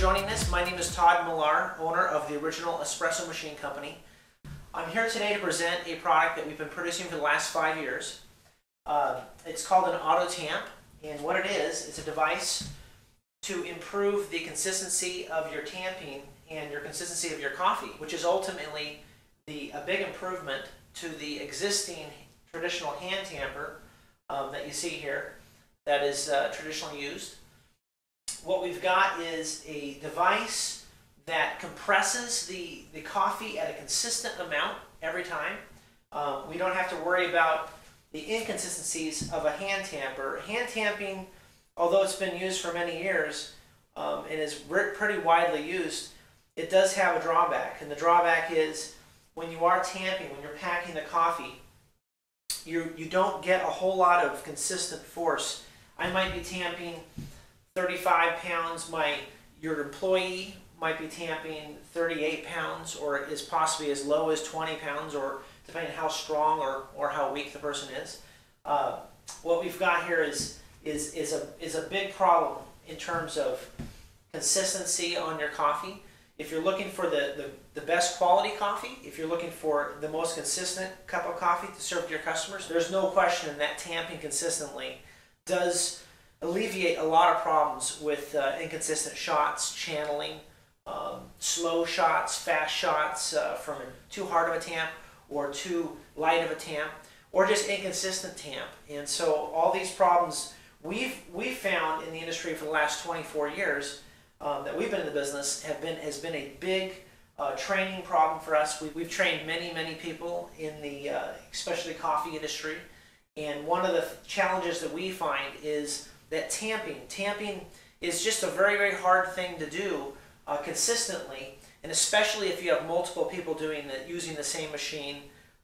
joining us. My name is Todd Millar, owner of the original Espresso Machine Company. I'm here today to present a product that we've been producing for the last five years. Uh, it's called an Auto Tamp, and what it is, it's a device to improve the consistency of your tamping and your consistency of your coffee, which is ultimately the a big improvement to the existing traditional hand tamper um, that you see here that is uh, traditionally used. What we've got is a device that compresses the, the coffee at a consistent amount every time. Um, we don't have to worry about the inconsistencies of a hand tamper. Hand tamping, although it's been used for many years um, and is pretty widely used, it does have a drawback. And the drawback is when you are tamping, when you're packing the coffee, you, you don't get a whole lot of consistent force. I might be tamping 35 pounds. might your employee might be tamping 38 pounds, or is possibly as low as 20 pounds, or depending how strong or, or how weak the person is. Uh, what we've got here is is is a is a big problem in terms of consistency on your coffee. If you're looking for the, the, the best quality coffee, if you're looking for the most consistent cup of coffee to serve to your customers, there's no question that tamping consistently does alleviate a lot of problems with uh, inconsistent shots, channeling, um, slow shots, fast shots uh, from too hard of a tamp or too light of a tamp, or just inconsistent tamp. And so all these problems we've we found in the industry for the last 24 years um, that we've been in the business have been has been a big uh, training problem for us. We, we've trained many many people in the uh, specialty coffee industry, and one of the challenges that we find is that tamping. Tamping is just a very, very hard thing to do uh, consistently, and especially if you have multiple people doing the, using the same machine,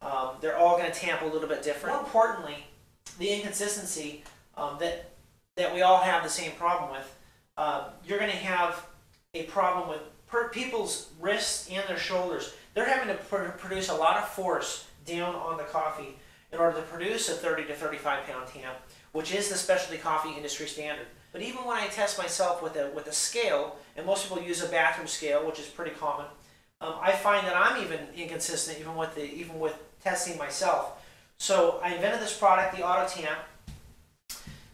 um, they're all going to tamp a little bit different. More importantly, the inconsistency um, that that we all have the same problem with. Uh, you're going to have a problem with people's wrists and their shoulders. They're having to pr produce a lot of force down on the coffee in order to produce a 30 to 35 pound tamp which is the specialty coffee industry standard. But even when I test myself with a, with a scale, and most people use a bathroom scale, which is pretty common, um, I find that I'm even inconsistent even with, the, even with testing myself. So I invented this product, the Auto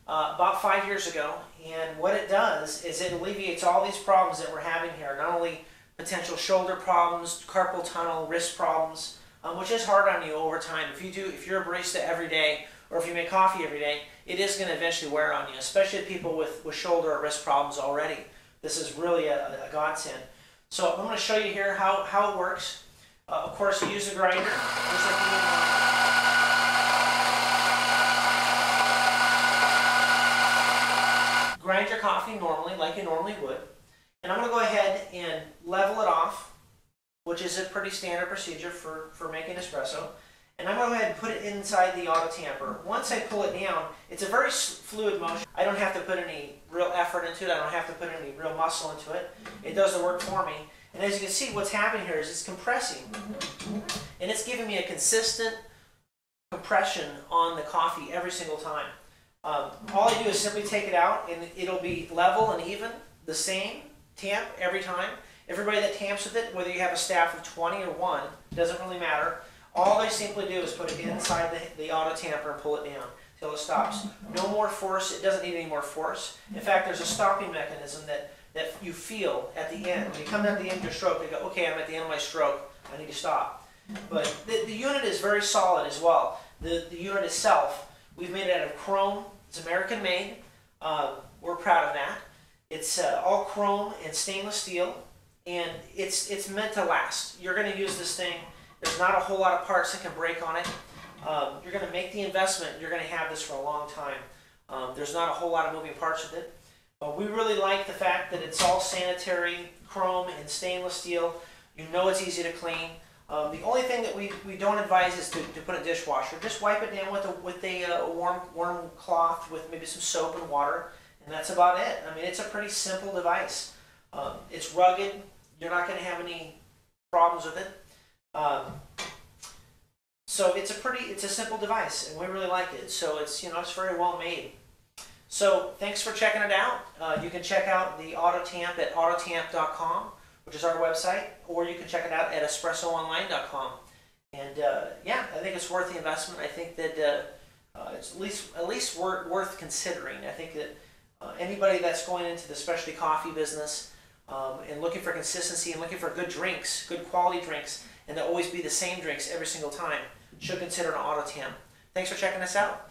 uh, about five years ago, and what it does is it alleviates all these problems that we're having here, not only potential shoulder problems, carpal tunnel, wrist problems, um, which is hard on you over time. If you do, if you're a barista every day, or if you make coffee every day, it is going to eventually wear on you, especially people with, with shoulder or wrist problems already. This is really a, a godsend. So I'm going to show you here how, how it works. Uh, of course, use a grinder, just like you Grind your coffee normally, like you normally would. And I'm going to go ahead and level it off, which is a pretty standard procedure for, for making espresso. And I'm going to go ahead and put it inside the auto tamper. Once I pull it down, it's a very fluid motion. I don't have to put any real effort into it. I don't have to put any real muscle into it. It does the work for me. And as you can see, what's happening here is it's compressing. And it's giving me a consistent compression on the coffee every single time. Um, all I do is simply take it out and it'll be level and even, the same tamp every time. Everybody that tamps with it, whether you have a staff of 20 or 1, doesn't really matter. All they simply do is put it inside the, the auto tamper and pull it down till it stops. No more force, it doesn't need any more force. In fact, there's a stopping mechanism that, that you feel at the end. When you come at the end of your stroke, you go, okay, I'm at the end of my stroke, I need to stop. But the, the unit is very solid as well. The, the unit itself, we've made it out of chrome. It's American made. Uh, we're proud of that. It's uh, all chrome and stainless steel, and it's, it's meant to last. You're going to use this thing there's not a whole lot of parts that can break on it. Um, you're going to make the investment. You're going to have this for a long time. Um, there's not a whole lot of moving parts with it. But we really like the fact that it's all sanitary, chrome and stainless steel. You know it's easy to clean. Um, the only thing that we, we don't advise is to, to put a dishwasher. Just wipe it down with a, with a, uh, warm, warm cloth with maybe some soap and water, and that's about it. I mean, it's a pretty simple device. Um, it's rugged. You're not going to have any problems with it. Um, so it's a pretty, it's a simple device, and we really like it. So it's, you know, it's very well made. So thanks for checking it out. Uh, you can check out the AutoTamp at autotamp.com, which is our website, or you can check it out at espressoonline.com. And uh, yeah, I think it's worth the investment. I think that uh, uh, it's at least at least worth, worth considering. I think that uh, anybody that's going into the specialty coffee business um, and looking for consistency and looking for good drinks, good quality drinks, and to always be the same drinks every single time, should consider an auto tamp. Thanks for checking us out.